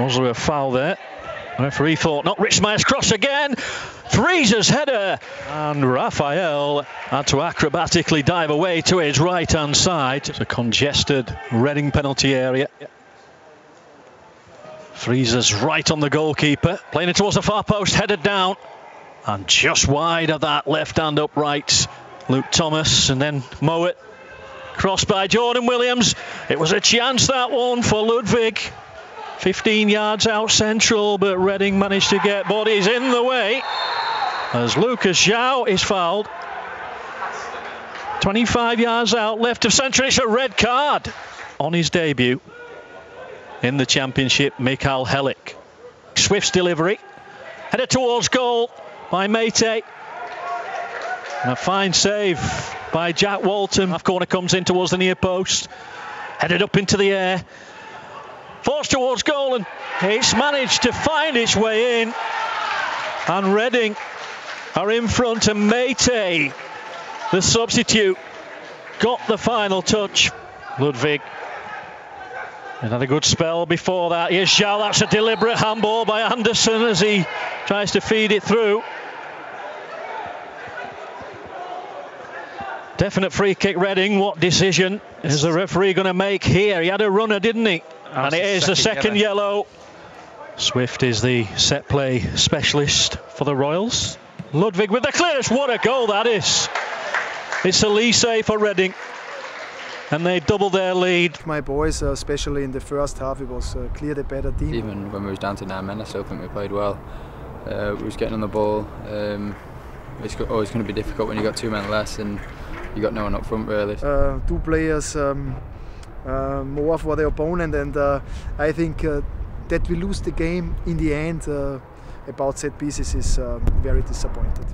Was there a foul there? Referee thought not. Ritzmaier's cross again. Frieser's header. And Rafael had to acrobatically dive away to his right hand side. It's a congested Reading penalty area. Frieser's right on the goalkeeper. Playing it towards the far post, headed down. And just wide of that left hand upright. Luke Thomas and then Mowatt. Crossed by Jordan Williams. It was a chance that one for Ludewig. 15 yards out central, but Reading managed to get bodies in the way as Lucas João is fouled. 25 yards out left of centre. It's a red card on his debut in the championship. Michał Helik. Swift's delivery. Headed towards goal by Meite. And a fine save by Jack Walton. Half corner comes in towards the near post. Headed up into the air forced towards goal and it's managed to find its way in and Reading are in front and Meite the substitute got the final touch Ludewig and had a good spell before that here's João that's a deliberate handball by Andersen as he tries to feed it through definite free kick Reading what decision is the referee going to make here he had a runner didn't he and it is the second yellow. Swift is the set play specialist for the Royals. Ludewig with the clearance. What a goal that is. It's Olise for Reading. And they double their lead. My boys, uh, especially in the first half, it was uh, clear the better team. Even when we was down to nine men, I still think we played well. Uh, we was getting on the ball. Um, it's always going to be difficult when you got two men less and you got no one up front really. Uh, two players um, uh, more for the opponent, and uh, I think uh, that we lose the game in the end about set pieces is very disappointed.